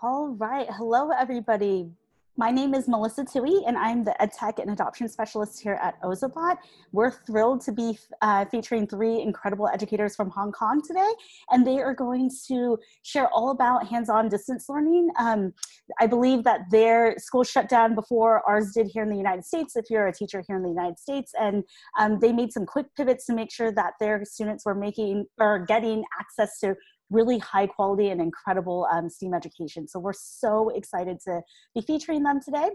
All right. Hello, everybody. My name is Melissa Tui, and I'm the EdTech and Adoption Specialist here at Ozobot. We're thrilled to be uh, featuring three incredible educators from Hong Kong today, and they are going to share all about hands-on distance learning. Um, I believe that their school shut down before ours did here in the United States, if you're a teacher here in the United States, and um, they made some quick pivots to make sure that their students were making or getting access to really high quality and incredible um, STEAM education. So we're so excited to be featuring them today.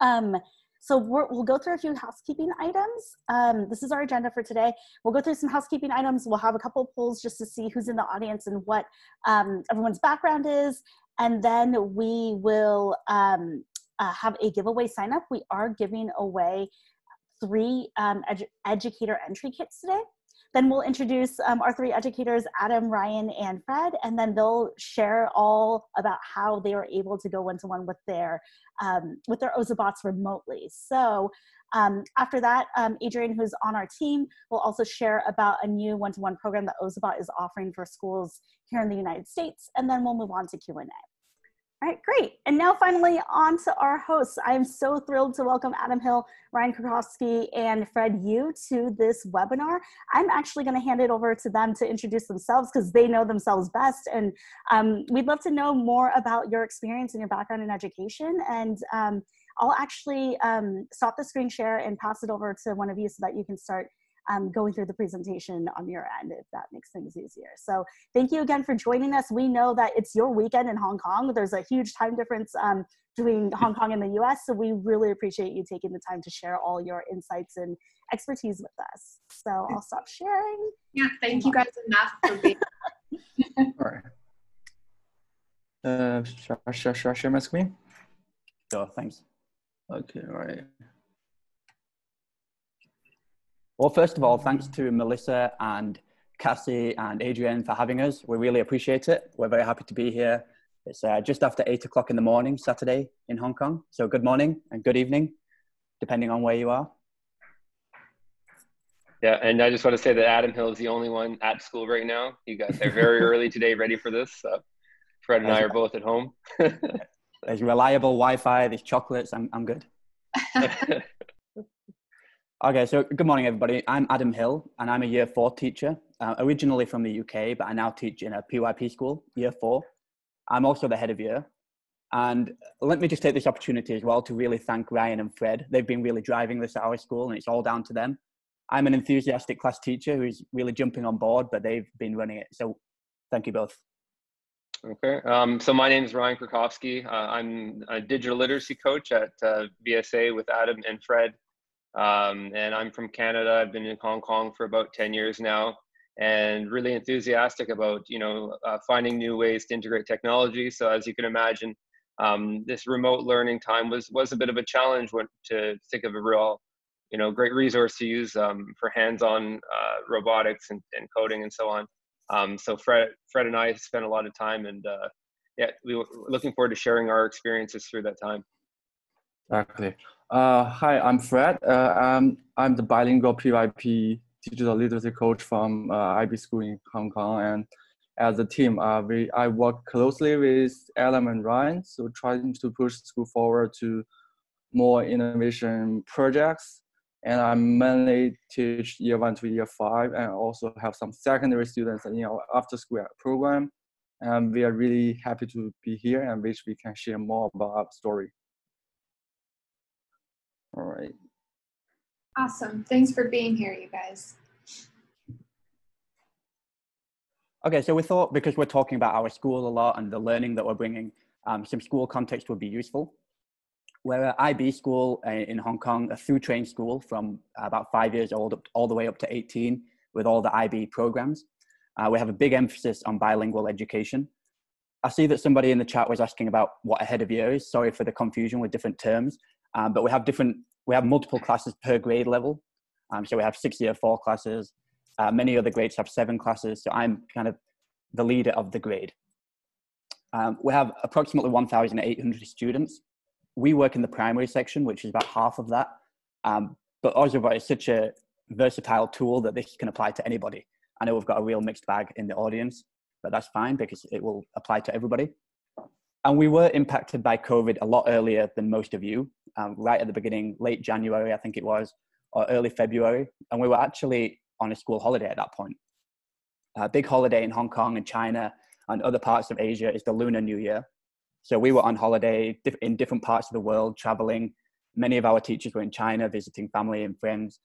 Um, so we will go through a few housekeeping items. Um, this is our agenda for today. We'll go through some housekeeping items. We'll have a couple polls just to see who's in the audience and what um, everyone's background is. And then we will um, uh, have a giveaway sign up. We are giving away three um, edu educator entry kits today. Then we'll introduce um, our three educators, Adam, Ryan, and Fred, and then they'll share all about how they were able to go one-to-one with their um, with their Ozobots remotely. So um, after that, um, Adrian, who's on our team, will also share about a new one-to-one program that Ozobot is offering for schools here in the United States, and then we'll move on to Q&A. All right, great. And now finally on to our hosts. I am so thrilled to welcome Adam Hill, Ryan Krakofsky, and Fred Yue to this webinar. I'm actually gonna hand it over to them to introduce themselves because they know themselves best. And um, we'd love to know more about your experience and your background in education. And um, I'll actually um, stop the screen share and pass it over to one of you so that you can start um, going through the presentation on your end if that makes things easier. So thank you again for joining us. We know that it's your weekend in Hong Kong. There's a huge time difference um, between Hong Kong and the US. So we really appreciate you taking the time to share all your insights and expertise with us. So I'll stop sharing. Yeah, thank you guys enough for being All right. Uh, shall, shall, shall I share my screen? Sure, thanks. Okay, all right. Well, first of all, thanks to Melissa and Cassie and Adrian for having us. We really appreciate it. We're very happy to be here. It's uh, just after eight o'clock in the morning, Saturday in Hong Kong. So good morning and good evening, depending on where you are. Yeah, and I just want to say that Adam Hill is the only one at school right now. You guys are very early today, ready for this. So Fred and I are both at home. there's reliable Wi-Fi. There's chocolates. I'm I'm good. Okay, so good morning, everybody. I'm Adam Hill, and I'm a year four teacher, uh, originally from the UK, but I now teach in a PYP school, year four. I'm also the head of year. And let me just take this opportunity as well to really thank Ryan and Fred. They've been really driving this at our school, and it's all down to them. I'm an enthusiastic class teacher who's really jumping on board, but they've been running it. So thank you both. Okay, um, so my name is Ryan Krakofsky. Uh, I'm a digital literacy coach at uh, VSA with Adam and Fred. Um, and I'm from Canada. I've been in Hong Kong for about 10 years now and really enthusiastic about, you know, uh, finding new ways to integrate technology. So as you can imagine, um, this remote learning time was, was a bit of a challenge when, to think of a real, you know, great resource to use um, for hands-on uh, robotics and, and, coding and so on. Um, so Fred, Fred and I spent a lot of time and uh, yeah, we were looking forward to sharing our experiences through that time. Exactly. Uh, hi, I'm Fred. Uh, I'm, I'm the bilingual PYP digital literacy coach from uh, IB School in Hong Kong. And as a team, uh, we I work closely with Adam and Ryan, so trying to push school forward to more innovation projects. And I mainly teach year one to year five, and also have some secondary students in our after school program. And we are really happy to be here and wish we can share more about our story. All right. Awesome. Thanks for being here, you guys. Okay, so we thought because we're talking about our school a lot and the learning that we're bringing, um, some school context would be useful. We're at IB school uh, in Hong Kong, a through train school from about five years old up, all the way up to 18 with all the IB programs. Uh, we have a big emphasis on bilingual education. I see that somebody in the chat was asking about what ahead of year is. Sorry for the confusion with different terms. Um, but we have different, we have multiple classes per grade level. Um, so we have six year four classes. Uh, many other grades have seven classes. So I'm kind of the leader of the grade. Um, we have approximately 1,800 students. We work in the primary section, which is about half of that. Um, but Ozobot is such a versatile tool that this can apply to anybody. I know we've got a real mixed bag in the audience, but that's fine because it will apply to everybody. and we were impacted by COVID a lot earlier than most of you, um, right at the beginning, late January, I think it was, or early February. And we were actually on a school holiday at that point. A big holiday in Hong Kong and China and other parts of Asia is the Lunar New Year. So we were on holiday in different parts of the world, traveling. Many of our teachers were in China visiting family and friends.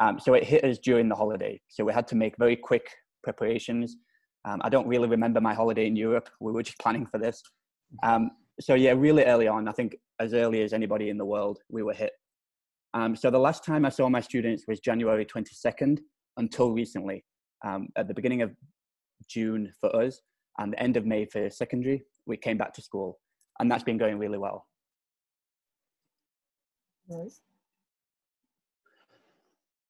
Um, so it hit us during the holiday. So we had to make very quick preparations. Um, I don't really remember my holiday in Europe. We were just planning for this. Um, so yeah, really early on, I think as early as anybody in the world, we were hit. Um, so the last time I saw my students was January 22nd until recently, um, at the beginning of June for us and the end of May for secondary, we came back to school and that's been going really well. Nice.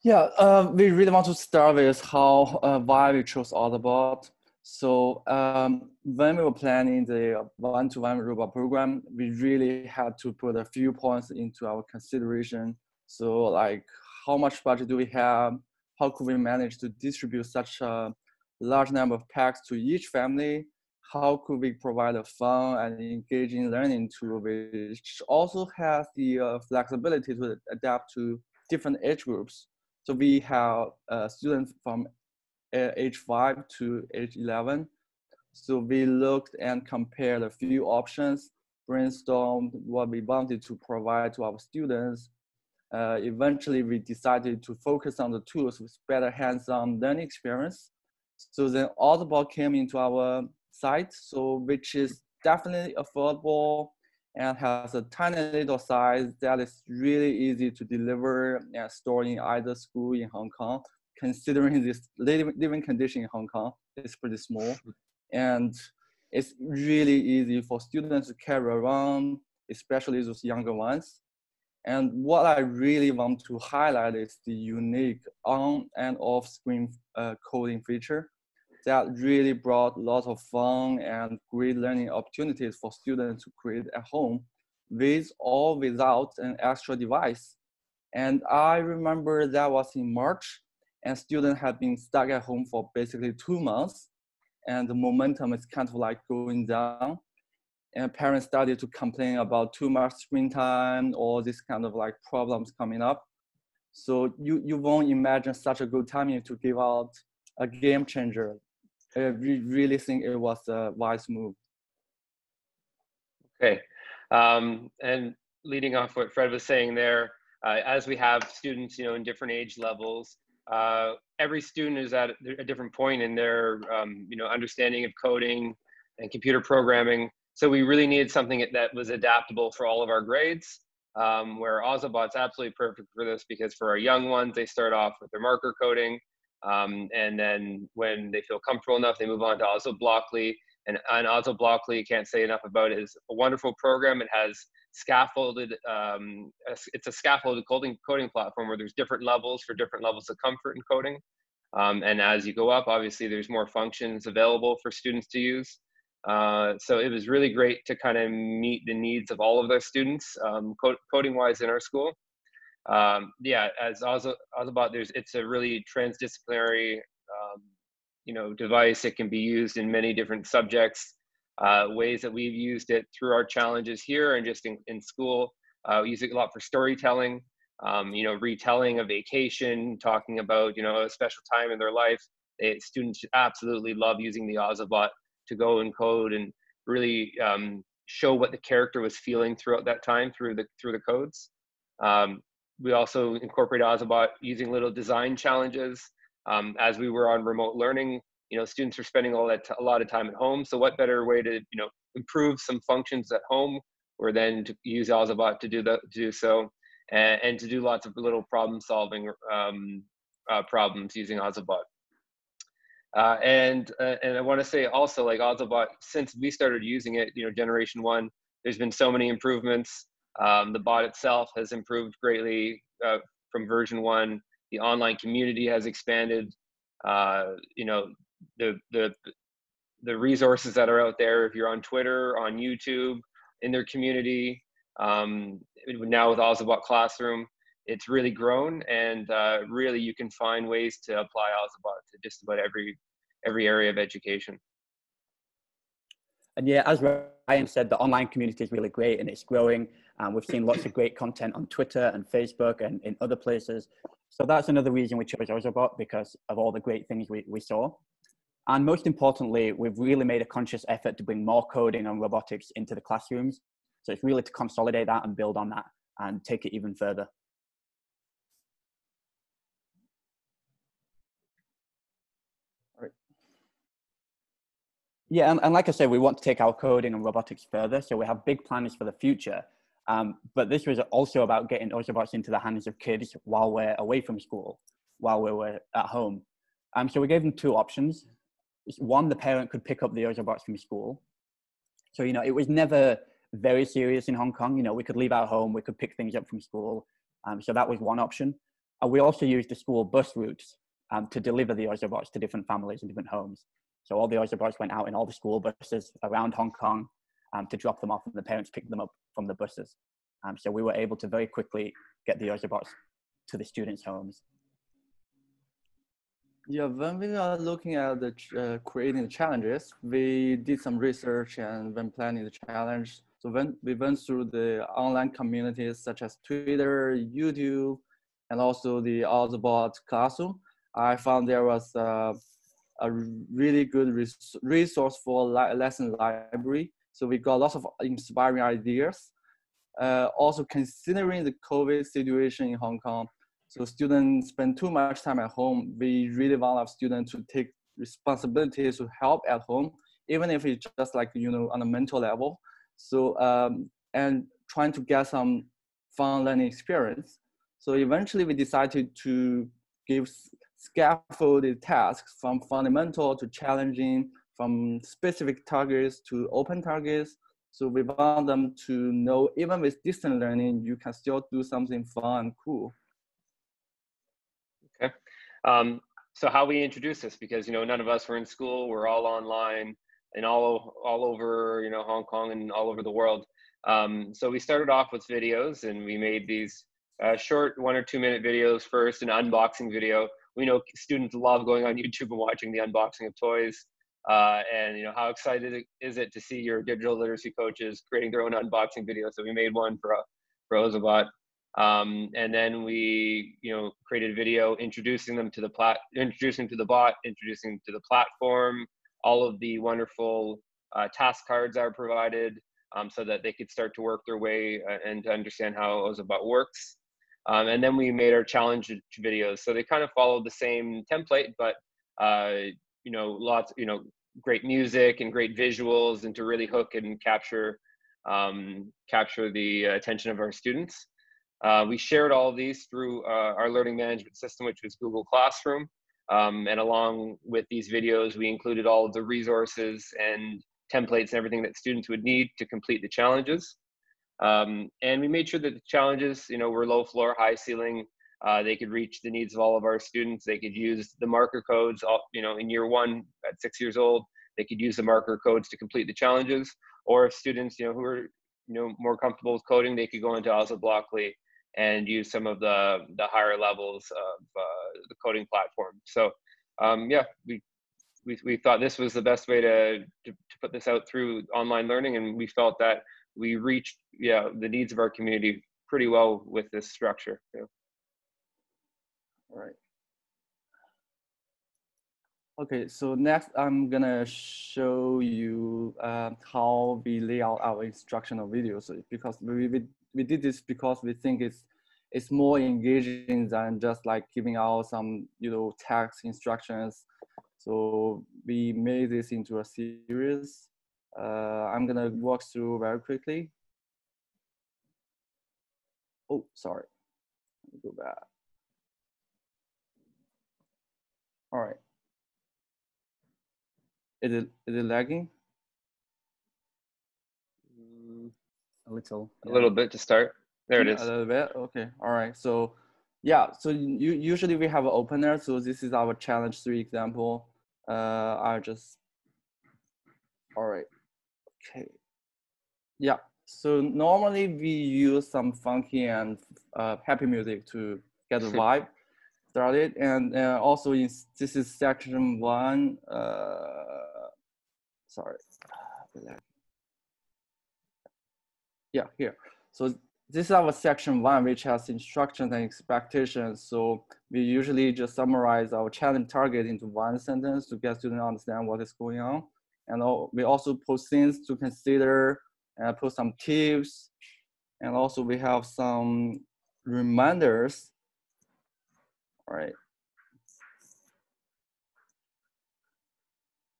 Yeah, uh, we really want to start with how uh, why we chose Ozobot. So um, when we were planning the one-to-one robot program, we really had to put a few points into our consideration. So like how much budget do we have? How could we manage to distribute such a large number of packs to each family? How could we provide a fun and engaging learning tool which also has the uh, flexibility to adapt to different age groups? So we have uh, students from age 5 to age 11. So we looked and compared a few options, brainstormed what we wanted to provide to our students. Uh, eventually, we decided to focus on the tools with better hands-on learning experience. So then Ozobot came into our site, so which is definitely affordable and has a tiny little size that is really easy to deliver and store in either school in Hong Kong considering this living, living condition in Hong Kong is pretty small. And it's really easy for students to carry around, especially those younger ones. And what I really want to highlight is the unique on and off screen uh, coding feature that really brought lots of fun and great learning opportunities for students to create at home with or without an extra device. And I remember that was in March and students have been stuck at home for basically two months and the momentum is kind of like going down. And parents started to complain about too much screen time or this kind of like problems coming up. So you you won't imagine such a good timing to give out a game changer. I really think it was a wise move. Okay. Um, and leading off what fred was saying there uh, as we have students you know in different age levels uh, every student is at a different point in their um, you know understanding of coding and computer programming. So we really needed something that was adaptable for all of our grades. Um, where Ozobot's absolutely perfect for this because for our young ones, they start off with their marker coding, um, and then when they feel comfortable enough, they move on to Ozoblockly. And, and Ozoblockly, can't say enough about it, is a wonderful program. It has scaffolded um, it's a scaffolded coding coding platform where there's different levels for different levels of comfort in coding. Um, and as you go up obviously there's more functions available for students to use. Uh, so it was really great to kind of meet the needs of all of their students um, coding wise in our school. Um, yeah as also about there's it's a really transdisciplinary um, you know device. It can be used in many different subjects uh, ways that we've used it through our challenges here and just in, in school. Uh, we use it a lot for storytelling, um, you know, retelling a vacation, talking about, you know, a special time in their life. They, students absolutely love using the Ozobot to go and code and really um, show what the character was feeling throughout that time through the through the codes. Um, we also incorporate Ozobot using little design challenges. Um, as we were on remote learning, you know students are spending all that a lot of time at home so what better way to you know improve some functions at home or then to use Ozobot to do the do so and, and to do lots of little problem solving um, uh, problems using Ozobot. Uh, and uh, and I want to say also like Ozobot since we started using it you know generation one there's been so many improvements. Um, the bot itself has improved greatly uh, from version one. The online community has expanded. Uh, you know the the the resources that are out there if you're on twitter on youtube in their community um, now with ozobot classroom it's really grown and uh, really you can find ways to apply ozobot to just about every every area of education and yeah as Ryan said, the online community is really great and it's growing. And we've seen lots of great content on Twitter and Facebook and in other places. So that's another reason we chose Ozobot because of all the great things we, we saw. And most importantly, we've really made a conscious effort to bring more coding and robotics into the classrooms. So it's really to consolidate that and build on that and take it even further. Yeah, and, and like I said, we want to take our coding and robotics further. So we have big plans for the future. Um, but this was also about getting Ozobots into the hands of kids while we're away from school, while we were at home. Um, so we gave them two options. One, the parent could pick up the Ozobots from school. So, you know, it was never very serious in Hong Kong. You know, we could leave our home, we could pick things up from school. Um, so that was one option. And we also used the school bus routes um, to deliver the Ozobots to different families and different homes. So all the Ozobots went out in all the school buses around Hong Kong um, to drop them off, and the parents picked them up from the buses. Um, so we were able to very quickly get the Ozobots to the students' homes. Yeah, when we are looking at the uh, creating the challenges, we did some research and when planning the challenge. So when we went through the online communities such as Twitter, YouTube, and also the Ozobot Classroom, I found there was uh, a really good res resource for li lesson library. So we got lots of inspiring ideas. Uh, also considering the COVID situation in Hong Kong, so students spend too much time at home. We really want our students to take responsibility to help at home, even if it's just like, you know, on a mental level. So, um, and trying to get some fun learning experience. So eventually we decided to give scaffolded tasks from fundamental to challenging, from specific targets to open targets. So we want them to know even with distant learning, you can still do something fun and cool. Um, so how we introduce this, because you know none of us were in school, we're all online and all all over you know Hong Kong and all over the world. Um, so we started off with videos and we made these uh, short one or two minute videos first, an unboxing video we know students love going on YouTube and watching the unboxing of toys. Uh, and you know how excited is it to see your digital literacy coaches creating their own unboxing videos? So we made one for uh, for Ozobot, um, and then we you know created video introducing them to the plat, introducing to the bot, introducing to the platform, all of the wonderful uh, task cards are provided, um, so that they could start to work their way uh, and to understand how Ozobot works. Um, and then we made our challenge videos. So they kind of followed the same template, but uh, you know, lots, you know, great music and great visuals, and to really hook and capture um, capture the attention of our students. Uh, we shared all these through uh, our learning management system, which was Google Classroom. Um, and along with these videos, we included all of the resources and templates and everything that students would need to complete the challenges. Um, and we made sure that the challenges, you know, were low floor, high ceiling. Uh, they could reach the needs of all of our students. They could use the marker codes, all, you know, in year one at six years old, they could use the marker codes to complete the challenges. Or if students, you know, who are, you know, more comfortable with coding, they could go into Ozoblockly and use some of the, the higher levels of uh, the coding platform. So um, yeah, we, we, we thought this was the best way to, to, to put this out through online learning. And we felt that we reached yeah the needs of our community pretty well with this structure. Yeah. All right. Okay, so next I'm gonna show you uh, how we lay out our instructional videos because we, we, we did this because we think it's it's more engaging than just like giving out some you know text instructions. So we made this into a series uh, I'm gonna walk through very quickly. Oh, sorry. Let me go back. All right. Is it is it lagging? A little. A little bit to start. There it is. A little bit. Okay. All right. So yeah. So you usually we have an opener. So this is our challenge three example. Uh, I'll just. All right. Okay. Yeah. So normally we use some funky and uh, happy music to get the vibe started. And uh, also in, this is section one. Uh, sorry. Yeah, here. So this is our section one, which has instructions and expectations. So we usually just summarize our challenge target into one sentence to get students understand what is going on. And we also post things to consider uh, and put some tips. And also we have some reminders. All right.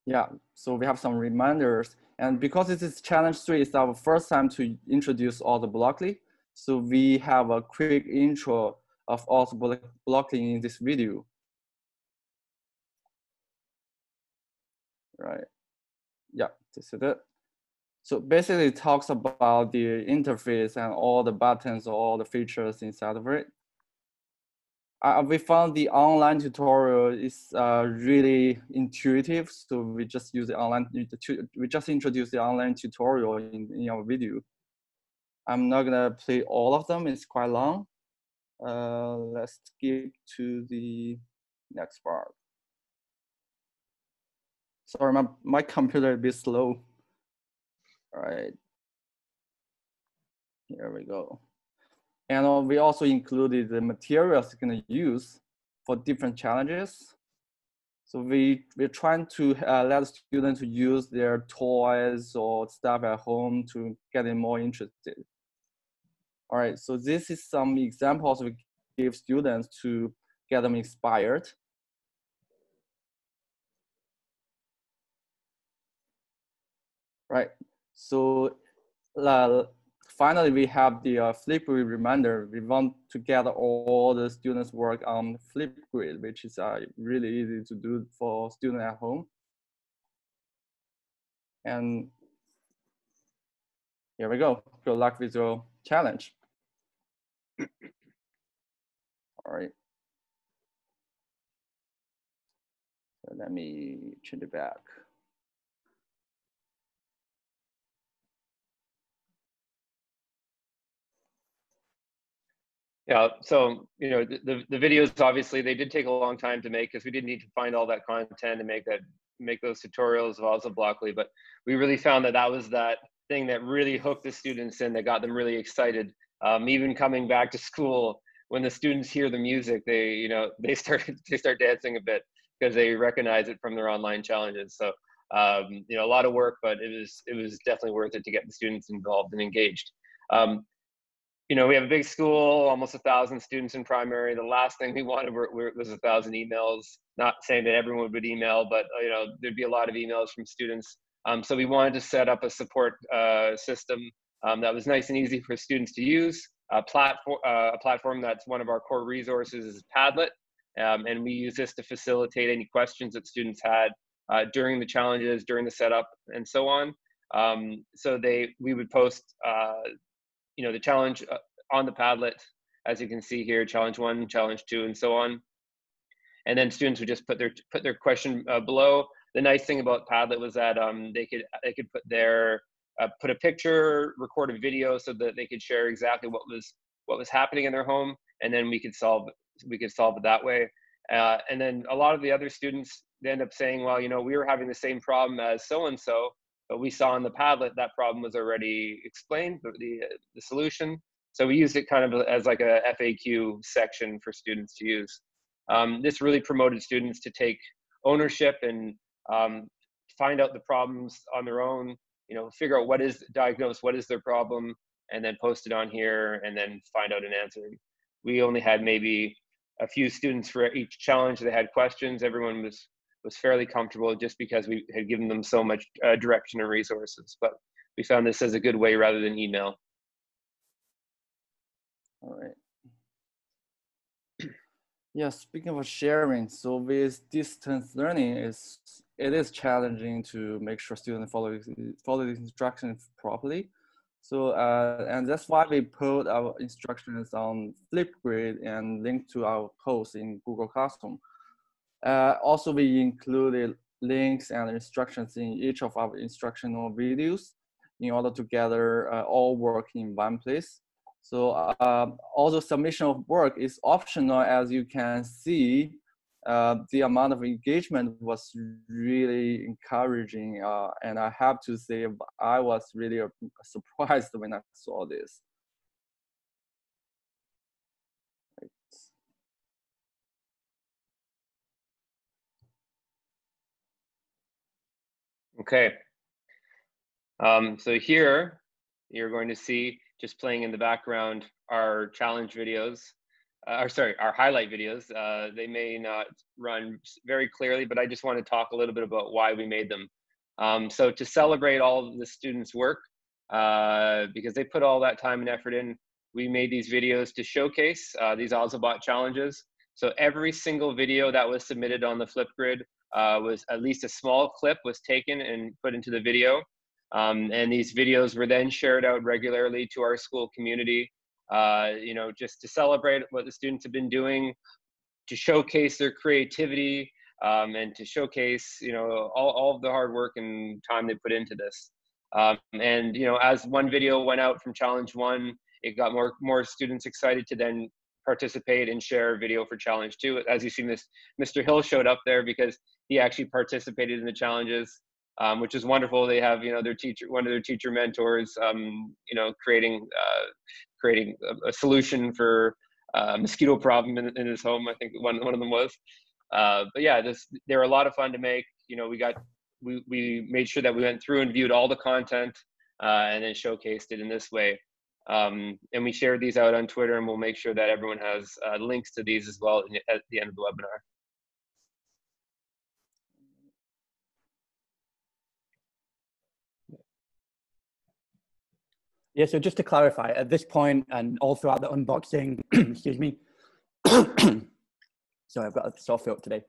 Yeah, so we have some reminders. And because this is challenge three, it's our first time to introduce Ozoblockly. So we have a quick intro of all the Blockly in this video. Right. Yeah, this is it. So basically it talks about the interface and all the buttons, all the features inside of it. Uh, we found the online tutorial is uh, really intuitive. So we just use the online, we just introduced the online tutorial in, in our video. I'm not gonna play all of them, it's quite long. Uh, let's skip to the next part. Sorry, my, my computer is a bit slow. All right, here we go. And uh, we also included the materials you're gonna use for different challenges. So we, we're trying to uh, let students use their toys or stuff at home to get them more interested. All right, so this is some examples we give students to get them inspired. Right, so uh, finally we have the uh, Flipgrid reminder. We want to get all the students work on Flipgrid, which is uh, really easy to do for students at home. And here we go. Good luck with your challenge. All right. So let me change it back. Yeah, so you know the, the, videos obviously they did take a long time to make because we didn't need to find all that content and make that make those tutorials of Ozoblockly, but we really found that that was that thing that really hooked the students in that got them really excited. Um, even coming back to school when the students hear the music they you know they start they start dancing a bit because they recognize it from their online challenges. So um, you know a lot of work but it was it was definitely worth it to get the students involved and engaged. Um, you know we have a big school almost a thousand students in primary the last thing we wanted were, were, was a thousand emails not saying that everyone would email but you know there'd be a lot of emails from students um, so we wanted to set up a support uh, system um, that was nice and easy for students to use. A platform, uh, a platform that's one of our core resources is Padlet, um, and we use this to facilitate any questions that students had uh, during the challenges, during the setup, and so on. Um, so they, we would post, uh, you know, the challenge uh, on the Padlet, as you can see here, challenge one, challenge two, and so on. And then students would just put their put their question uh, below. The nice thing about Padlet was that um, they could they could put their uh, put a picture, record a video so that they could share exactly what was what was happening in their home, and then we could solve we could solve it that way. Uh, and then a lot of the other students they end up saying, well, you know, we were having the same problem as so and so, but we saw in the Padlet that problem was already explained, the the, solution. So we used it kind of as like a FAQ section for students to use. Um, this really promoted students to take ownership and um, find out the problems on their own you know, figure out what is diagnosed, what is their problem, and then post it on here and then find out an answer. We only had maybe a few students for each challenge that had questions. Everyone was was fairly comfortable just because we had given them so much uh, direction and resources. But we found this as a good way rather than email. All right. Yeah, speaking of sharing, so with distance learning, is it is challenging to make sure students follow follow the instructions properly. So uh, and that's why we put our instructions on Flipgrid and link to our posts in Google Classroom. Uh, also, we included links and instructions in each of our instructional videos in order to gather uh, all work in one place. So uh, although submission of work is optional, as you can see, uh, the amount of engagement was really encouraging. Uh, and I have to say, I was really uh, surprised when I saw this. Okay. Um, so here you're going to see just playing in the background our challenge videos, uh, or sorry, our highlight videos. Uh, they may not run very clearly, but I just want to talk a little bit about why we made them. Um, so to celebrate all the students' work, uh, because they put all that time and effort in, we made these videos to showcase uh, these Ozobot challenges. So every single video that was submitted on the Flipgrid uh, was at least a small clip was taken and put into the video. Um, and these videos were then shared out regularly to our school community, uh, you know, just to celebrate what the students have been doing, to showcase their creativity, um, and to showcase, you know, all, all of the hard work and time they put into this. Um, and, you know, as one video went out from challenge one, it got more, more students excited to then participate and share a video for challenge two. As you see, this Mr. Hill showed up there because he actually participated in the challenges, um, which is wonderful. They have you know their teacher, one of their teacher mentors, um, you know, creating uh, creating a, a, solution for a mosquito problem in, in, his home. I think one one of them was. Uh, but yeah, this they were a lot of fun to make. You know, we got we we made sure that we went through and viewed all the content uh, and then showcased it in this way. Um, and we shared these out on Twitter, and we'll make sure that everyone has uh, links to these as well at the end of the webinar. Yeah, so just to clarify, at this point and all throughout the unboxing, excuse me, sorry, I've got a sore throat today.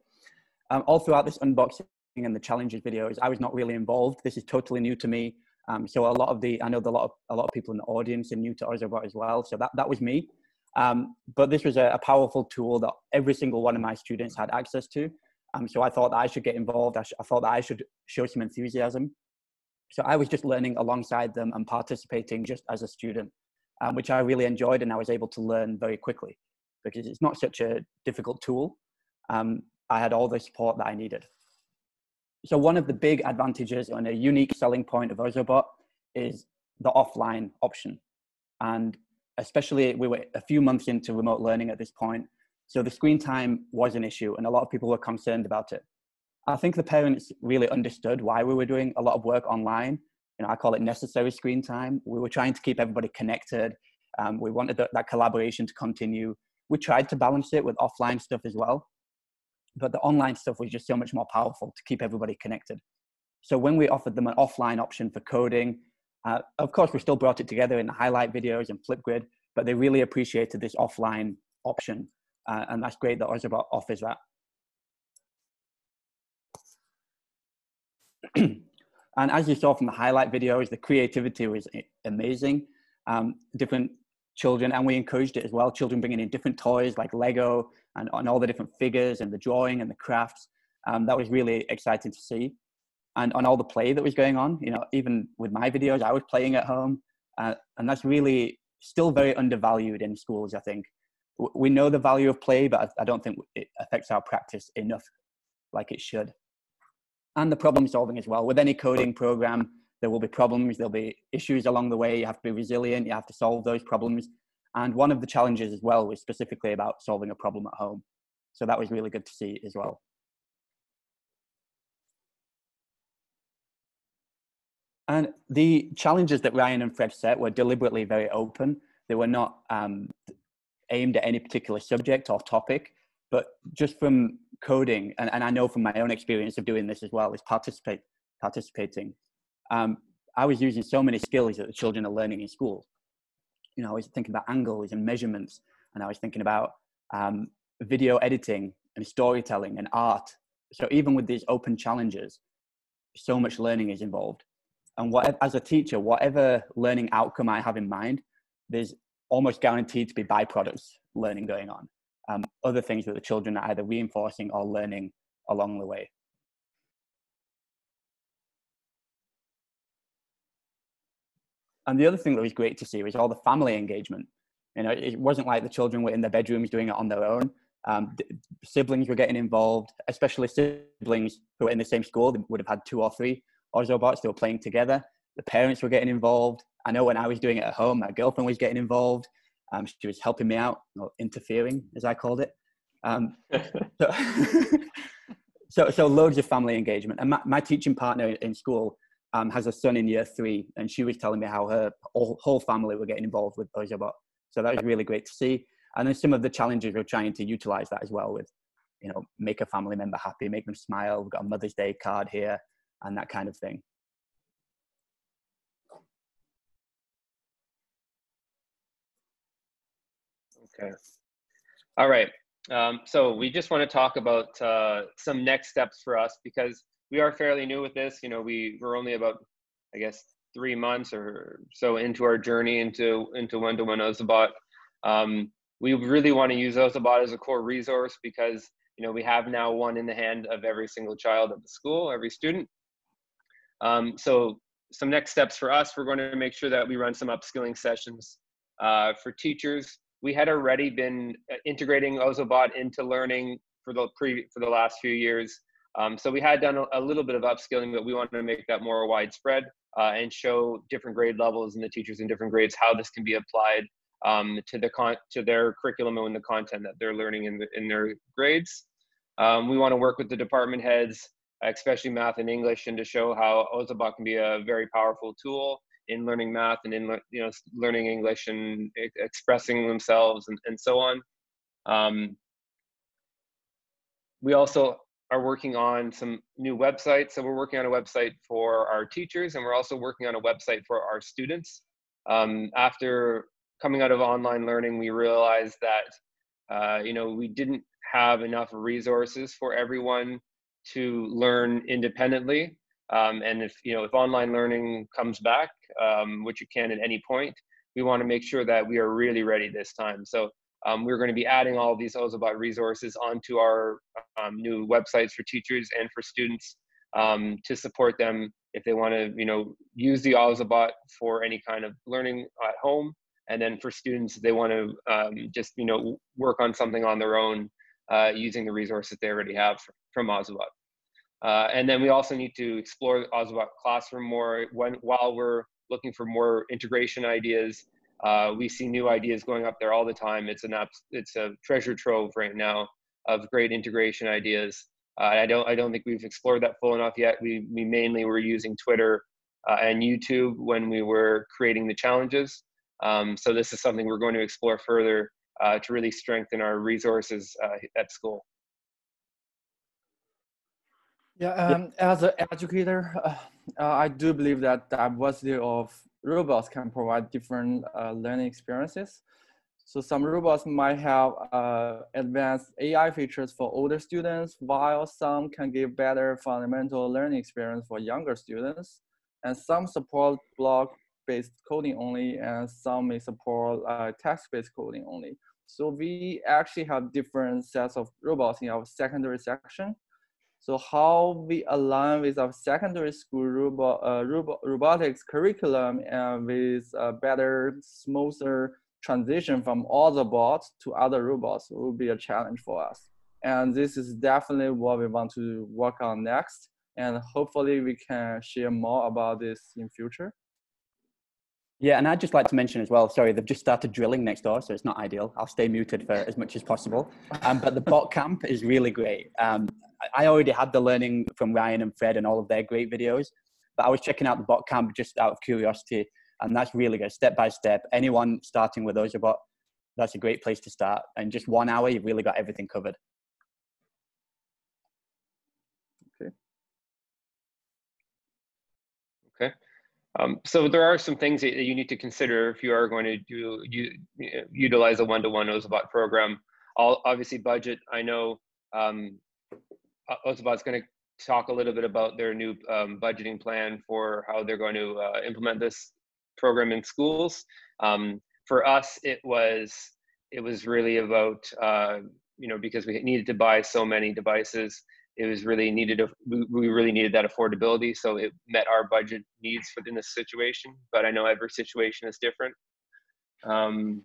Um, all throughout this unboxing and the challenges videos, I was not really involved. This is totally new to me. Um, so a lot of the, I know a lot of, a lot of people in the audience are new to Ozobot as well. So that, that was me. Um, but this was a, a, powerful tool that every single one of my students had access to. Um, so I thought that I should get involved. I, sh- I thought that I should show some enthusiasm. So I was just learning alongside them and participating just as a student, um, which I really enjoyed and I was able to learn very quickly because it's not such a difficult tool. Um, I had all the support that I needed. So one of the big advantages and a unique selling point of Ozobot is the offline option. And especially we were a few months into remote learning at this point. So the screen time was an issue and a lot of people were concerned about it. I think the parents really understood why we were doing a lot of work online. You know, I call it necessary screen time. We were trying to keep everybody connected. Um, we wanted that, that collaboration to continue. We tried to balance it with offline stuff as well but the online stuff was just so much more powerful to keep everybody connected. So when we offered them an offline option for coding, uh, of course, we still brought it together in the highlight videos and Flipgrid, but they really appreciated this offline option. Uh, and that's great that Ozobot offers that. And as you saw from the highlight videos, the creativity was amazing. Um, different children, and we encouraged it as well. Children bringing in different toys like Lego and, and all the different figures and the drawing and the crafts. Um, that was really exciting to see. And on all the play that was going on, you know, even with my videos, I was playing at home. Uh, and that's really still very undervalued in schools, I think. We know the value of play, but I don't think it affects our practice enough like it should. And the problem solving as well. With any coding program, there will be problems, there'll be issues along the way. You have to be resilient, you have to solve those problems. And one of the challenges as well was specifically about solving a problem at home. So that was really good to see as well. And the challenges that Ryan and Fred set were deliberately very open. They were not um, aimed at any particular subject or topic, but just from coding, and, and I know from my own experience of doing this as well, is participate, participating um, I was using so many skills that the children are learning in school. You know, I was thinking about angles and measurements, and I was thinking about um, video editing and storytelling and art. So even with these open challenges, so much learning is involved. And what, as a teacher, whatever learning outcome I have in mind, there's almost guaranteed to be byproducts learning going on. Um, other things that the children are either reinforcing or learning along the way. And the other thing that was great to see was all the family engagement. You know, it wasn't like the children were in their bedrooms doing it on their own. Um, siblings were getting involved, especially siblings who were in the same school. They would have had two or three Ozobots. They were playing together. The parents were getting involved. I know when I was doing it at home, my girlfriend was getting involved. Um, she was helping me out, or interfering, as I called it. Um, so, so, so, loads of family engagement. And my, my teaching partner in school um, has a son in year three, and she was telling me how her whole, whole family were getting involved with Ozobot. So that was really great to see. And then some of the challenges we're trying to utilize that as well with, you know, make a family member happy, make them smile. We've got a Mother's Day card here and that kind of thing. Okay. All right. Um, so we just want to talk about uh, some next steps for us because we are fairly new with this. You know, we we're only about, I guess, three months or so into our journey into into one-to-one Ozobot. Um, we really want to use Ozobot as a core resource because you know we have now one in the hand of every single child at the school, every student. Um, so some next steps for us, we're going to make sure that we run some upskilling sessions uh, for teachers we had already been uh, integrating Ozobot into learning for the pre for the last few years. Um, so we had done a, a, little bit of upskilling, but we wanted to make that more widespread uh, and show different grade levels and the teachers in different grades how this can be applied um, to the con to their curriculum and the content that they're learning in the, in their grades. Um, we want to work with the department heads, especially math and English, and to show how Ozobot can be a very powerful tool in learning math and in you know learning English and expressing themselves and, and so on. Um, we also are working on some new websites. So we're working on a website for our teachers, and we're also working on a website for our students. Um, after coming out of online learning, we realized that uh, you know we didn't have enough resources for everyone to learn independently. Um, and if you know if online learning comes back, um, which it can at any point, we want to make sure that we are really ready this time. So um, we're going to be adding all these Ozobot resources onto our um, new websites for teachers and for students um, to support them if they want to, you know, use the Ozobot for any kind of learning at home. And then for students, they want to um, just, you know, work on something on their own uh, using the resources they already have from Ozobot. Uh, and then we also need to explore Ozobot Classroom more when, while we're looking for more integration ideas. Uh, we see new ideas going up there all the time. It's an it's a treasure trove right now of great integration ideas. Uh, I don't I don't think we've explored that full enough yet. We we mainly were using Twitter uh, and YouTube when we were creating the challenges. Um, so this is something we're going to explore further uh, to really strengthen our resources uh, at school. Yeah, um, as an educator, uh, uh, I do believe that diversity of robots can provide different uh, learning experiences. So some robots might have uh, advanced AI features for older students, while some can give better fundamental learning experience for younger students. And some support block-based coding only, and some may support uh, text-based coding only. So we actually have different sets of robots in our secondary section. So how we align with our secondary school robot, uh, robot, robotics curriculum and with a better, smoother transition from Ozobots to other robots will be a challenge for us. And this is definitely what we want to work on next. And hopefully we can share more about this in future. Yeah, and I'd just like to mention as well, sorry, they've just started drilling next door, so it's not ideal. I'll stay muted for as much as possible. Um, but the bot camp is really great. Um, I already had the learning from Ryan and Fred and all of their great videos, but I was checking out the bot camp just out of curiosity, and that's really good, step by step. Anyone starting with Ozobot, that's a great place to start. And just one hour, you've really got everything covered. Okay. Okay. Um, so there are some things that you need to consider if you are going to do you, utilize a one-to-one Ozobot program. All obviously budget. I know um, Ozobot's going to talk a little bit about their new um, budgeting plan for how they're going to uh, implement this program in schools. Um, for us, it was it was really about uh, you know because we needed to buy so many devices it was really needed a, we really needed that affordability so it met our budget needs within this situation but i know every situation is different um,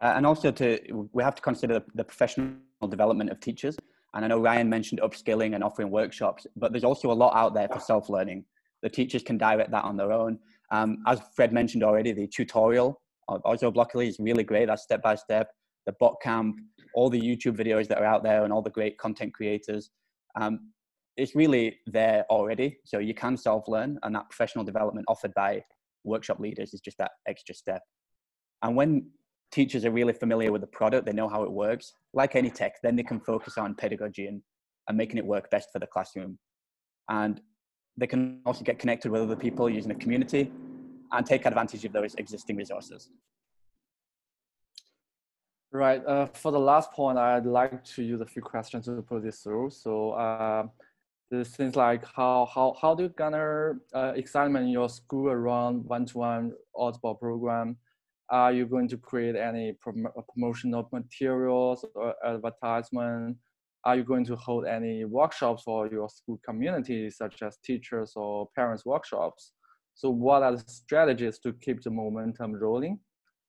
Uh, and also to, we have to consider the, the professional development of teachers. And I know Ryan mentioned upskilling and offering workshops, but there's also a lot out there for self-learning. The teachers can direct that on their own. Um, as Fred mentioned already, the tutorial of Ozoblockly is really great. That's step by step. The bot camp, all the YouTube videos that are out there, and all the great content creators. Um, it's really there already. So you can self learn, and that professional development offered by workshop leaders is just that extra step. And when teachers are really familiar with the product, they know how it works, like any tech, then they can focus on pedagogy and, and making it work best for the classroom. And they can also get connected with other people using the community and take advantage of those existing resources. Right. Uh, for the last point, I'd like to use a few questions to put this through. So uh, things like how how how do you garner uh, excitement in your school around one-to-one Ozobot program? Are you going to create any prom promotional materials or advertisement? Are you going to hold any workshops for your school community, such as teachers or parents workshops? So what are the strategies to keep the momentum rolling?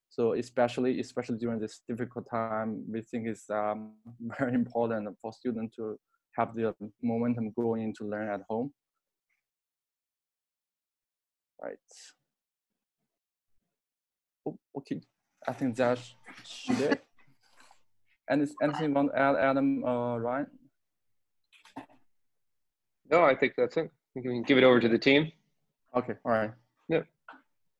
So especially especially during this difficult time, we think it's um, very important for students to have the momentum going to learn at home. Right. Oh, okay. I think that's should it. And is anything you want to add, Adam or uh, Ryan? No, I think that's it. We can give it over to the team. Okay, all right. Yep.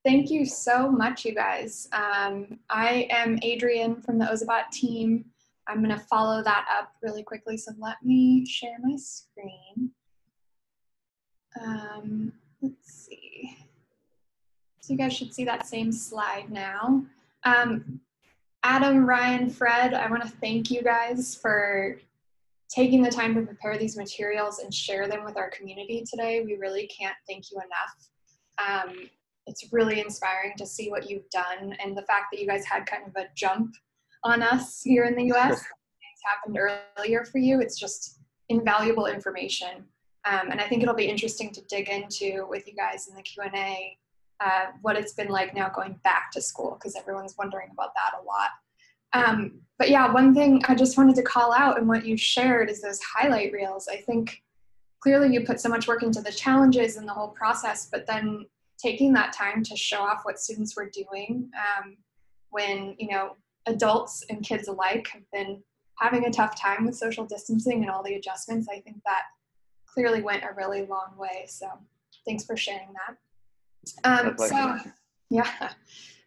Thank you so much, you guys. Um, I am Adrian from the Ozobot team. I'm going to follow that up really quickly. So let me share my screen. Um, let's see. So you guys should see that same slide now. Um, Adam, Ryan, Fred, I want to thank you guys for taking the time to prepare these materials and share them with our community today. We really can't thank you enough. Um, it's really inspiring to see what you've done and the fact that you guys had kind of a jump on us here in the US. Things happened earlier for you. It's just invaluable information. Um, and I think it'll be interesting to dig into with you guys in the Q&A uh, what it's been like now going back to school because everyone's wondering about that a lot. Um, but yeah, one thing I just wanted to call out and what you shared is those highlight reels. I think clearly you put so much work into the challenges and the whole process, but then taking that time to show off what students were doing um, when, you know, adults and kids alike have been having a tough time with social distancing and all the adjustments, I think that clearly went a really long way. So thanks for sharing that. Um, so, yeah.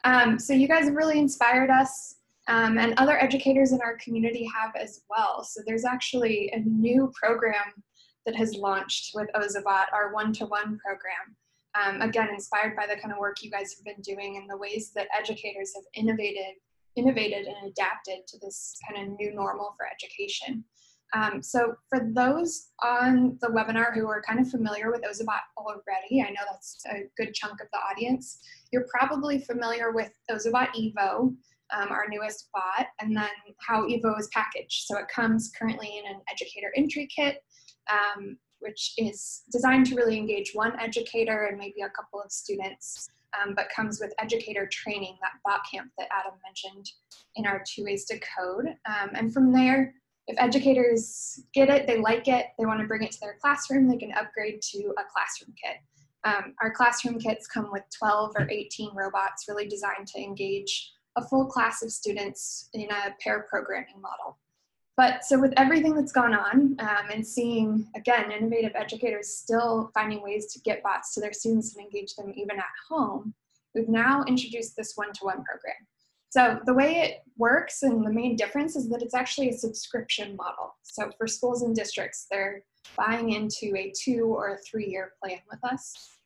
Um, so you guys have really inspired us. Um, and other educators in our community have as well. So there's actually a new program that has launched with Ozobot, our one-to-one program. Um, again, inspired by the kind of work you guys have been doing and the ways that educators have innovated innovated and adapted to this kind of new normal for education. Um, so for those on the webinar who are kind of familiar with Ozobot already, I know that's a good chunk of the audience, you're probably familiar with Ozobot Evo, um, our newest bot, and then how Evo is packaged. So it comes currently in an educator entry kit, um, which is designed to really engage one educator and maybe a couple of students um, but comes with educator training, that bot camp that Adam mentioned in our two ways to code. Um, and from there, if educators get it, they like it, they want to bring it to their classroom, they can upgrade to a classroom kit. Um, our classroom kits come with 12 or 18 robots really designed to engage a full class of students in a pair programming model. But so with everything that's gone on um, and seeing, again, innovative educators still finding ways to get bots to their students and engage them even at home, we've now introduced this one-to-one -one program. So the way it works and the main difference is that it's actually a subscription model. So for schools and districts, they're buying into a two or a three-year plan with us.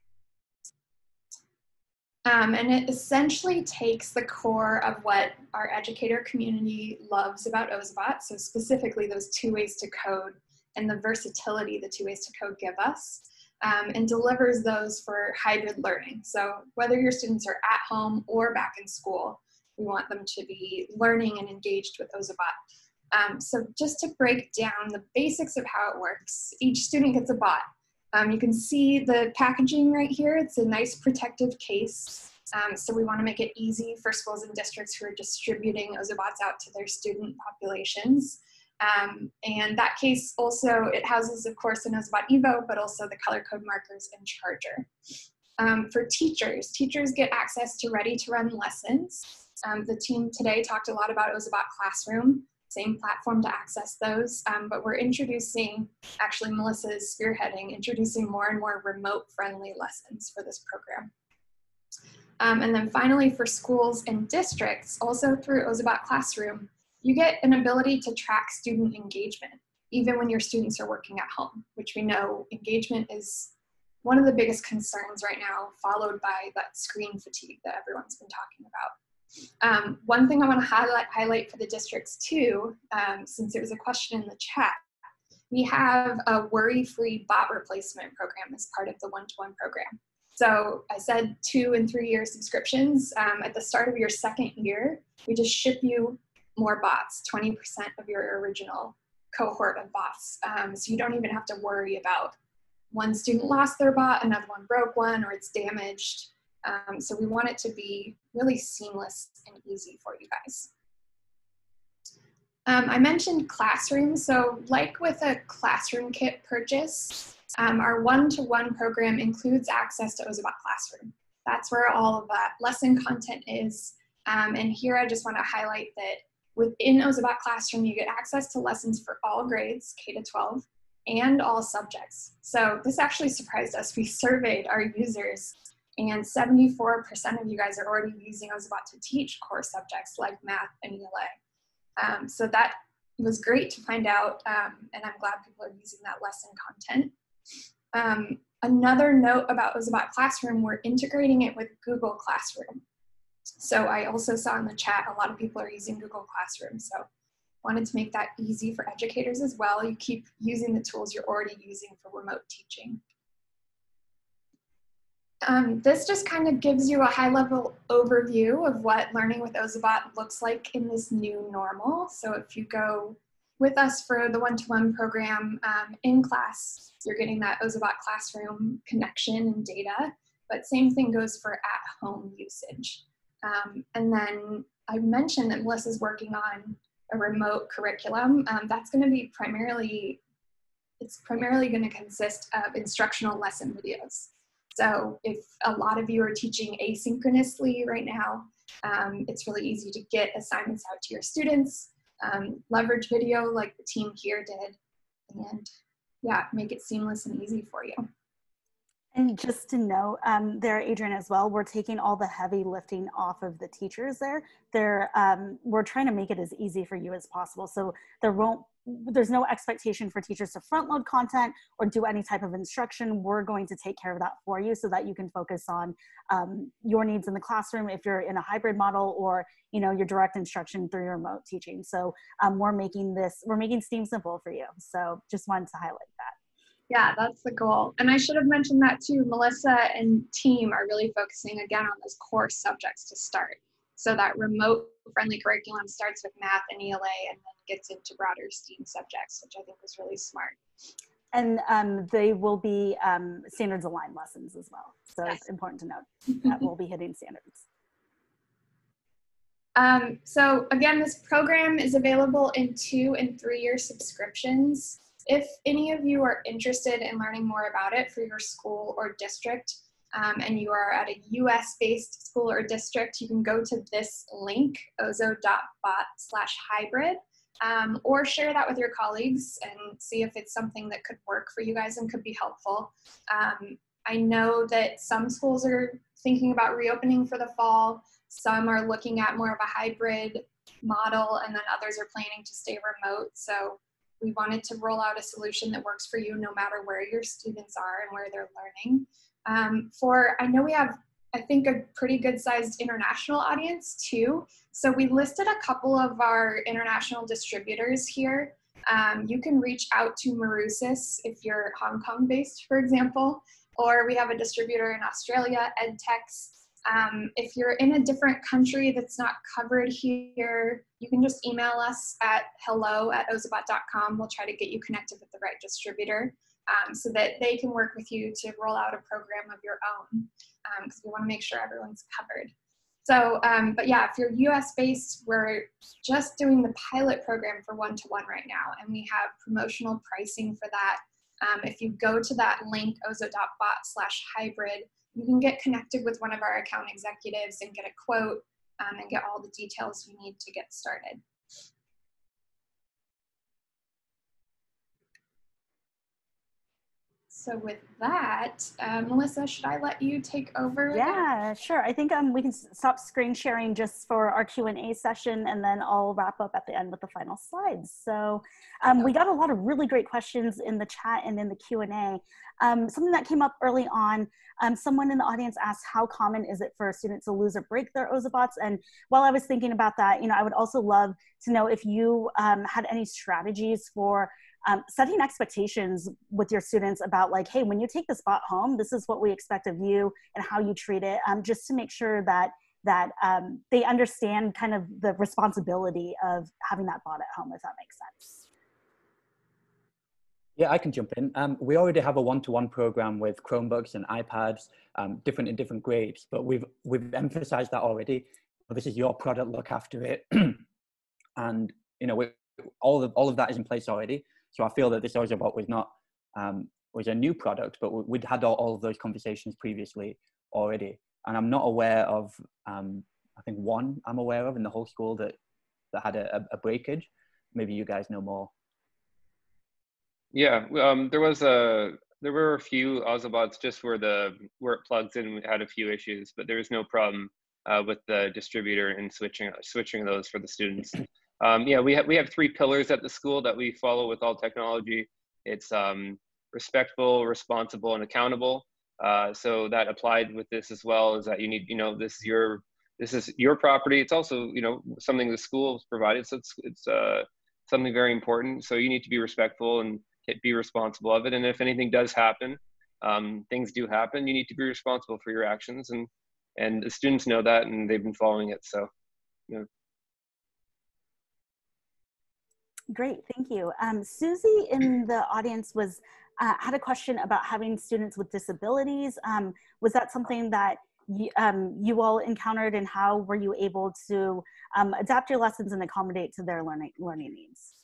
Um, and it essentially takes the core of what our educator community loves about Ozobot, so specifically those two ways to code and the versatility the two ways to code give us, um, and delivers those for hybrid learning. So whether your students are at home or back in school, we want them to be learning and engaged with Ozobot. Um, so just to break down the basics of how it works, each student gets a bot um, you can see the packaging right here. It's a nice protective case. Um, so we want to make it easy for schools and districts who are distributing Ozobots out to their student populations. Um, and that case also, it houses, of course, an Ozobot Evo, but also the color code markers and charger. Um, for teachers, teachers get access to ready to run lessons. Um, the team today talked a lot about Ozobot Classroom, same platform to access those, um, but we're introducing, actually Melissa is spearheading, introducing more and more remote friendly lessons for this program. Um, and then finally for schools and districts, also through Ozobot Classroom, you get an ability to track student engagement, even when your students are working at home, which we know engagement is one of the biggest concerns right now, followed by that screen fatigue that everyone's been talking about. Um, one thing I want to highlight, highlight for the districts too, um, since it was a question in the chat, we have a worry-free bot replacement program as part of the one-to-one program. So I said two and three year subscriptions. Um, at the start of your second year, we just ship you more bots, 20% of your original cohort of bots. Um, so you don't even have to worry about one student lost their bot, another one broke one, or it's damaged. Um, so we want it to be really seamless and easy for you guys. Um, I mentioned classroom. So like with a classroom kit purchase, um, our one-to-one -one program includes access to Ozobot Classroom. That's where all of that lesson content is. Um, and here I just want to highlight that Within Ozobot Classroom, you get access to lessons for all grades, K to 12, and all subjects. So this actually surprised us. We surveyed our users and 74% of you guys are already using Ozobot to teach core subjects like math and ELA. Um, so that was great to find out, um, and I'm glad people are using that lesson content. Um, another note about Ozobot Classroom, we're integrating it with Google Classroom. So I also saw in the chat a lot of people are using Google Classroom. So wanted to make that easy for educators as well. You keep using the tools you're already using for remote teaching. Um, this just kind of gives you a high level overview of what learning with Ozobot looks like in this new normal. So if you go with us for the one-to-one -one program um, in class, you're getting that Ozobot classroom connection and data, but same thing goes for at-home usage. Um, and then I mentioned that Melissa's working on a remote curriculum. Um, that's going to be primarily, it's primarily going to consist of instructional lesson videos. So if a lot of you are teaching asynchronously right now, um, it's really easy to get assignments out to your students, um, leverage video like the team here did, and yeah, make it seamless and easy for you. And just to note um, there, Adrian, as well, we're taking all the heavy lifting off of the teachers there. They're, um, we're trying to make it as easy for you as possible. So there won't, there's no expectation for teachers to front load content or do any type of instruction. We're going to take care of that for you so that you can focus on um, your needs in the classroom if you're in a hybrid model or, you know, your direct instruction through your remote teaching. So um, we're making this, we're making STEAM simple for you. So just wanted to highlight that. Yeah, that's the goal. And I should have mentioned that too. Melissa and team are really focusing again on those core subjects to start. So that remote friendly curriculum starts with math and ELA and then gets into broader STEAM subjects, which I think was really smart. And um, they will be um, standards aligned lessons as well. So yes. it's important to note that we'll be hitting standards. Um, so again, this program is available in two and three year subscriptions. If any of you are interested in learning more about it for your school or district, um, and you are at a US based school or district, you can go to this link, ozo.bot slash hybrid, um, or share that with your colleagues and see if it's something that could work for you guys and could be helpful. Um, I know that some schools are thinking about reopening for the fall. Some are looking at more of a hybrid model, and then others are planning to stay remote. So we wanted to roll out a solution that works for you no matter where your students are and where they're learning. Um, for, I know we have, I think, a pretty good sized international audience too. So we listed a couple of our international distributors here. Um, you can reach out to Marusis if you're Hong Kong based, for example, or we have a distributor in Australia, EdTechs, um, if you're in a different country that's not covered here, you can just email us at hello at ozobot.com. We'll try to get you connected with the right distributor. Um, so that they can work with you to roll out a program of your own because um, we want to make sure everyone's covered. So, um, but yeah, if you're US based, we're just doing the pilot program for one to one right now, and we have promotional pricing for that. Um, if you go to that link, ozo.bot slash hybrid, you can get connected with one of our account executives and get a quote um, and get all the details you need to get started. So with that, uh, Melissa, should I let you take over? Yeah, sure. I think um, we can stop screen sharing just for our Q&A session and then I'll wrap up at the end with the final slides. So um, we got a lot of really great questions in the chat and in the Q&A. Um, something that came up early on, um, someone in the audience asked how common is it for a student to lose or break their Ozobots? And while I was thinking about that, you know, I would also love to know if you um, had any strategies for um, setting expectations with your students about like hey when you take this bot home this is what we expect of you and how you treat it um, just to make sure that that um, they understand kind of the responsibility of having that bot at home if that makes sense yeah, I can jump in. Um, we already have a one-to-one program with Chromebooks and iPads, um, different in different grades, but we've we've emphasized that already. This is your product, look after it, and you know we, all of all of that is in place already. So I feel that this Ozobot was not um, was a new product, but we'd had all, all, of those conversations previously already. And I'm not aware of um, I think one I'm aware of in the whole school that that had a, a breakage. Maybe you guys know more. Yeah, um, there was a there were a few Ozobots just where the where it plugs in we had a few issues, but there was no problem uh, with the distributor and switching switching those for the students. Um, yeah, we have we have three pillars at the school that we follow with all technology. It's um, respectful, responsible, and accountable. Uh, so that applied with this as well is that you need you know this is your this is your property. It's also you know something the school provided, so it's it's uh, something very important. So you need to be respectful and be responsible of it. And if anything does happen, um, things do happen. You need to be responsible for your actions, and and the students know that, and they've been following it. So, you know, Great, thank you. Um, Susie in the audience was uh, had a question about having students with disabilities. Um, was that something that you, um, you all encountered and how were you able to um, adapt your lessons and accommodate to their learning, learning needs?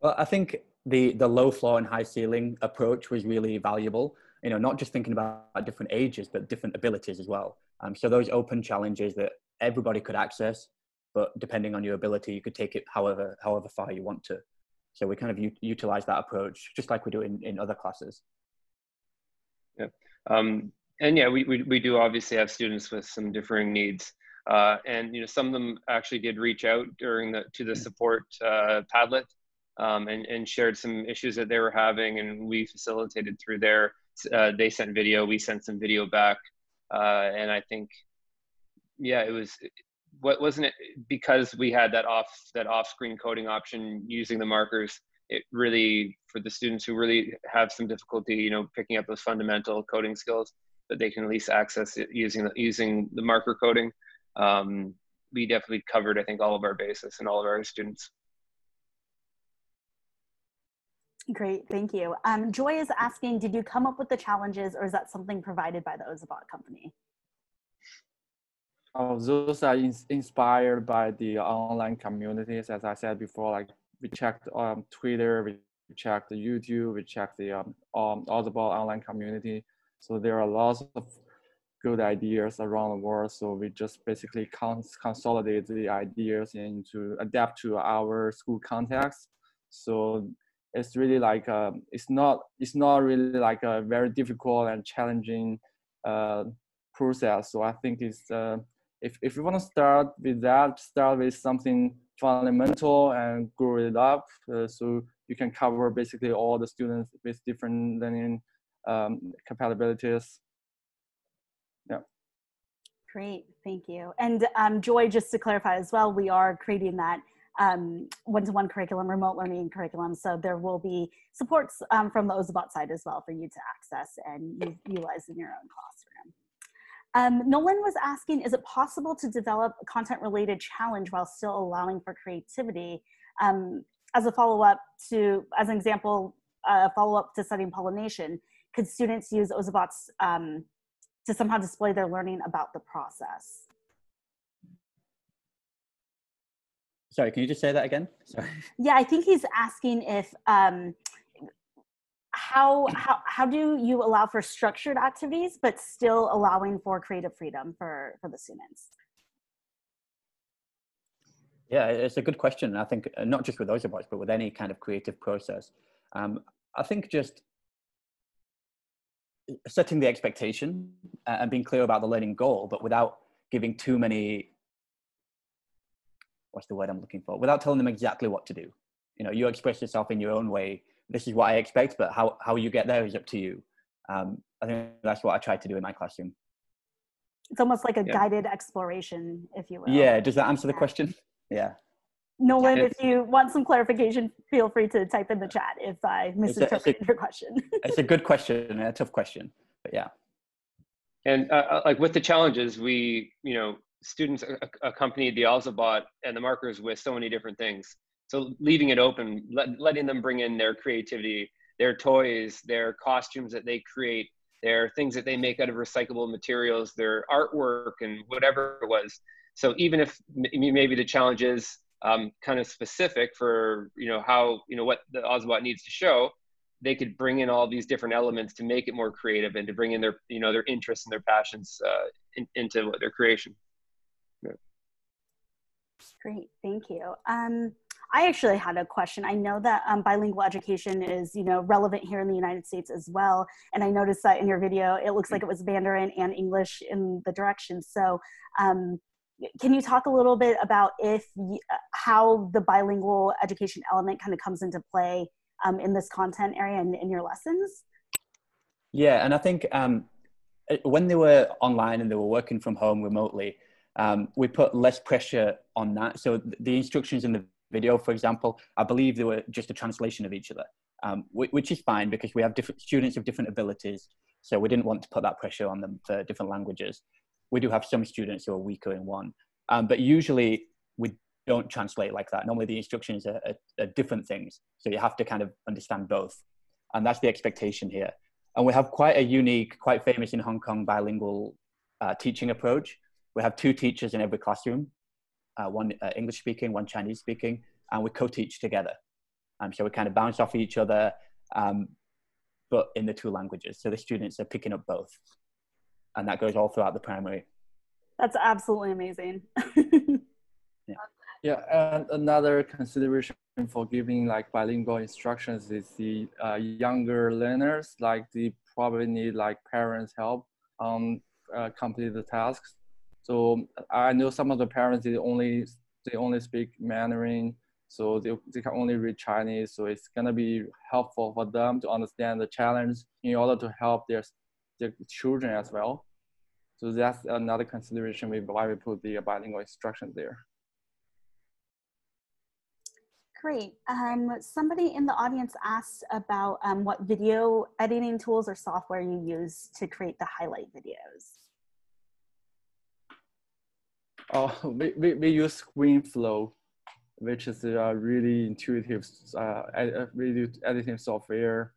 Well, I think the, the low floor and high ceiling approach was really valuable. You know, not just thinking about different ages, but different abilities as well. Um, so those open challenges that everybody could access but depending on your ability, you could take it however however far you want to. So we kind of u- utilize that approach, just like we do in, in other classes. Yeah, um, and yeah, we, we we do obviously have students with some differing needs, uh, and you know some of them actually did reach out during the to the support uh, Padlet, um, and and shared some issues that they were having, and we facilitated through there. Uh, they sent video, we sent some video back, uh, and I think yeah, it was what wasn't it because we had that off that off screen coding option using the markers it really for the students who really have some difficulty you know picking up those fundamental coding skills that they can at least access it using the, using the marker coding um, we definitely covered i think all of our bases and all of our students Great, thank you. Um, Joy is asking, did you come up with the challenges or is that something provided by the Ozobot company? Those are in, inspired by the online communities. As I said before, like we checked um, Twitter, we checked YouTube, we checked the um, um, Audible online community. So there are lots of good ideas around the world. So we just basically cons- consolidate the ideas into adapt to our school context. So it's really like a, um, it's not it's not really like a very difficult and challenging uh, process. So I think it's uh, if, if you want to start with that, start with something fundamental and grow it up. Uh, so you can cover basically all the students with different learning um, capabilities. Yeah. Great, thank you. And um, Joy, just to clarify as well, we are creating that um, one-to-one curriculum, remote learning curriculum. So there will be supports um, from the Ozobot side as well for you to access and utilize in your own classroom. Um, Nolan was asking, is it possible to develop a content related challenge while still allowing for creativity? Um, as a follow up to, as an example, uh, follow up to studying pollination, could students use Ozobots um, to somehow display their learning about the process? Sorry, can you just say that again? Sorry. Yeah, I think he's asking if um, how how how do you allow for structured activities but still allowing for creative freedom for for the students? Yeah, it's a good question. I think uh, not just with Ozobots, but with any kind of creative process. Um, I think just setting the expectation and being clear about the learning goal, but without giving too many what's the word I'm looking for? Without telling them exactly what to do. You know, you express yourself in your own way. This is what I expect, but how, how you get there is up to you. Um, I think that's what I tried to do in my classroom. It's almost like a Yeah. guided exploration, if you will. Yeah, does that answer the question? Yeah. Nolan, if you want some clarification, feel free to type in the chat if I it's misinterpreted your question. It's a good question, and a tough question, but yeah. And uh, uh, like with the challenges, we, you know, students a- a- accompanied the Ozobot and the markers with so many different things. So leaving it open, let, letting them bring in their creativity, their toys, their costumes that they create, their things that they make out of recyclable materials, their artwork, and whatever it was. So even if maybe the challenge is um, kind of specific for you know how you know what the Ozobot needs to show, they could bring in all these different elements to make it more creative and to bring in their you know their interests and their passions uh, in, into their creation. Great, thank you. Um, I actually had a question. I know that um, bilingual education is, you know, relevant here in the United States as well. And I noticed that in your video, it looks like it was Mandarin and English in the direction. So, um, can you talk a little bit about if uh, how the bilingual education element kind of comes into play um, in this content area and in your lessons? Yeah, and I think um, when they were online and they were working from home remotely, um, we put less pressure on that. So the instructions in the video, for example, I believe they were just a translation of each other, um, which is fine because we have different students of different abilities. So we didn't want to put that pressure on them for different languages. We do have some students who are weaker in one, um, but usually we don't translate like that. Normally the instructions are, are, are different things. So you have to kind of understand both. And that's the expectation here and we have quite a unique, quite famous in Hong Kong bilingual uh, teaching approach. We have two teachers in every classroom, uh, one uh, English speaking, one Chinese speaking, and we co-teach together. Um, so we kind of bounce off each other, um, but in the two languages. So the students are picking up both, and that goes all throughout the primary. That's absolutely amazing. Yeah, and another consideration for giving like bilingual instructions is the uh, younger learners, like they probably need like parents' help on uh, complete the tasks. So I know some of the parents they only they only speak Mandarin, so they, they can only read Chinese. So it's gonna be helpful for them to understand the challenge in order to help their their children as well. So that's another consideration we, why we put the bilingual instruction there. Great. Um, somebody in the audience asked about um, what video editing tools or software you use to create the highlight videos. Oh, we, we, we use ScreenFlow, which is a really intuitive uh, ed- uh, video editing software.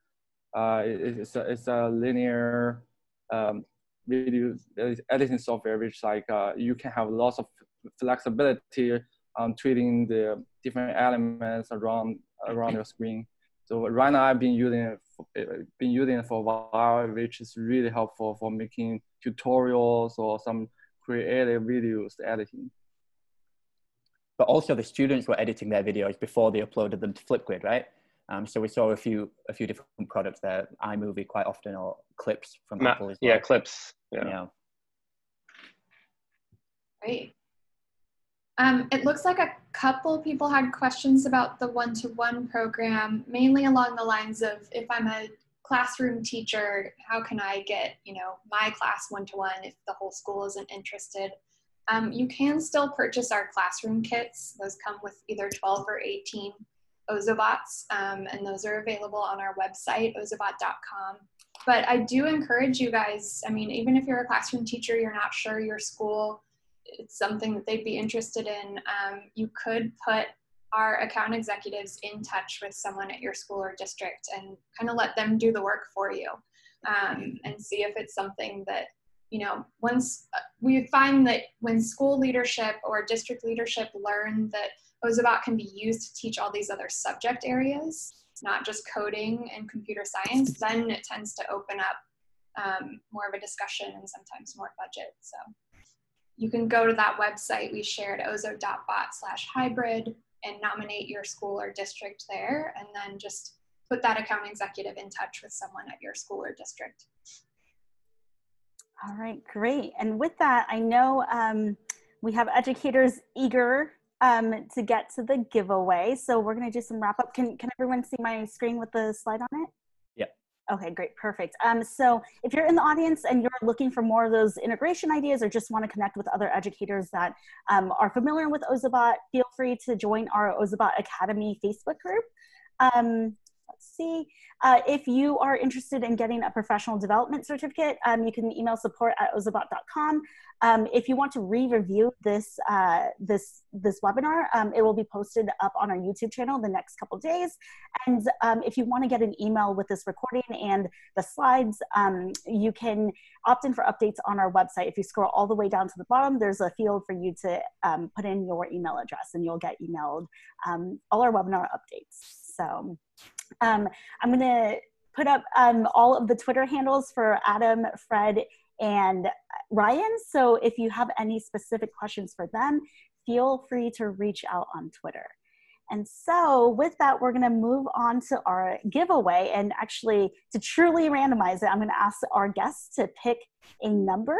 Uh, it- it's, a, it's a linear um, video editing software, which like uh, you can have lots of flexibility on tweaking the different elements around around your screen. So right now I've been using it, uh, been using it for a while, which is really helpful for making tutorials or some creative videos editing. But also the students were editing their videos before they uploaded them to Flipgrid, right? Um, so we saw a few a few different products there, iMovie quite often, or clips from Ma- Apple as well. yeah, clips. Yeah. yeah. Great. Um, it looks like a couple people had questions about the one-to-one program, mainly along the lines of if I'm a classroom teacher, how can I get, you know, my class one-to-one if the whole school isn't interested? Um, you can still purchase our classroom kits. Those come with either 12 or 18 Ozobots, um, and those are available on our website, ozobot.com. But I do encourage you guys, I mean, even if you're a classroom teacher, you're not sure your school it's something that they'd be interested in. Um, you could put our account executives in touch with someone at your school or district and kind of let them do the work for you um, and see if it's something that you know once uh, we find that when school leadership or district leadership learn that Ozobot can be used to teach all these other subject areas not just coding and computer science then it tends to open up um, more of a discussion and sometimes more budget so. You can go to that website we shared ozo.bot slash hybrid and nominate your school or district there and then just put that account executive in touch with someone at your school or district. All right, great. And with that, I know um, we have educators eager um, to get to the giveaway. So we're going to do some wrap up. Can, can everyone see my screen with the slide on it? Okay, great, perfect. Um, so if you're in the audience and you're looking for more of those integration ideas or just want to connect with other educators that um, are familiar with Ozobot, feel free to join our Ozobot Academy Facebook group. Um, let's see. Uh, if you are interested in getting a professional development certificate, um, you can email support at ozobot.com. Um, if you want to re-review this, uh, this, this webinar, um, it will be posted up on our YouTube channel the next couple days. And um, if you want to get an email with this recording and the slides, um, you can opt in for updates on our website. If you scroll all the way down to the bottom, there's a field for you to um, put in your email address and you'll get emailed all our webinar updates. So um, I'm going to put up um, all of the Twitter handles for Adam, Fred, and Ryan. So if you have any specific questions for them, feel free to reach out on Twitter. And so, with that, we're going to move on to our giveaway. And actually, to truly randomize it, I'm going to ask our guests to pick a number.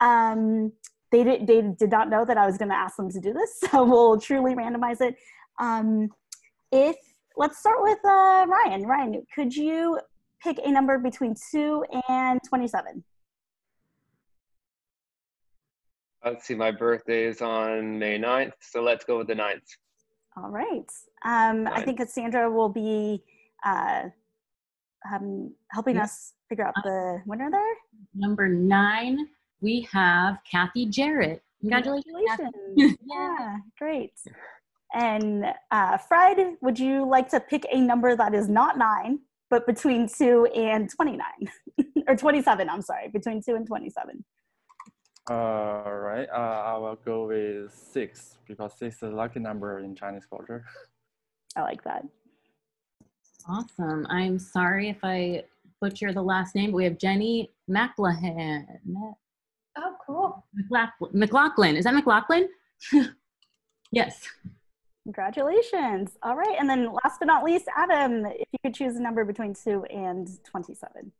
Um, they, did, they did not know that I was going to ask them to do this, so we'll truly randomize it. Um, if let's start with uh, Ryan. Ryan, could you pick a number between 2 and 27? Let's see, my birthday is on May 9th, so let's go with the 9th. All right. Um, I think Cassandra will be uh, um, helping us figure out the winner there. Number nine, we have Kathy Jarrett. Congratulations. Congratulations. yeah, great. And uh, Fred, would you like to pick a number that is not nine, but between two and 29 or 27? I'm sorry, between two and 27. All right, uh, I will go with six because six is a lucky number in Chinese culture. I like that. Awesome. I'm sorry if I butcher the last name, but we have Jenny McLaughlin. Oh, cool. McLaughlin. McLaughlin. Is that McLaughlin? yes. Congratulations. All right. And then last but not least, Adam, if you could choose a number between 2 and 27.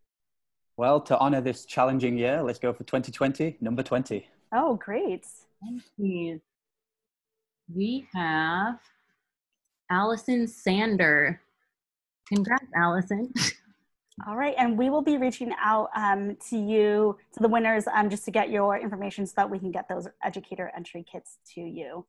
Well, to honor this challenging year, let's go for 2020, number 20. Oh, great. Thank you. We have Allison Sander. Congrats, Allison. All right, and we will be reaching out um, to you, to the winners, um, just to get your information so that we can get those educator entry kits to you.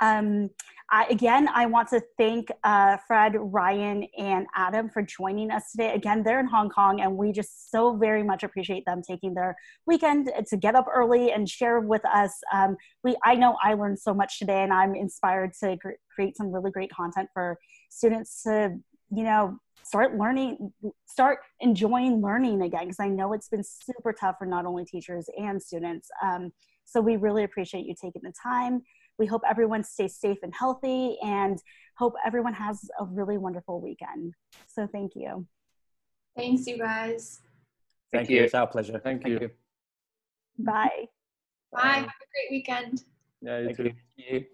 Um, I, again, I want to thank uh, Fred, Ryan, and Adam for joining us today. Again, they're in Hong Kong, and we just so very much appreciate them taking their weekend to get up early and share with us. Um, we, I know I learned so much today, and I'm inspired to cr- create some really great content for students to, you know, start learning, start enjoying learning again, because I know it's been super tough for not only teachers and students. Um, so we really appreciate you taking the time. We hope everyone stays safe and healthy and hope everyone has a really wonderful weekend. So thank you. Thanks, you guys. Thank, thank you. you. It's our pleasure. Thank, thank you. you. Bye. Bye. Have a great weekend. Yeah, you thank too. you.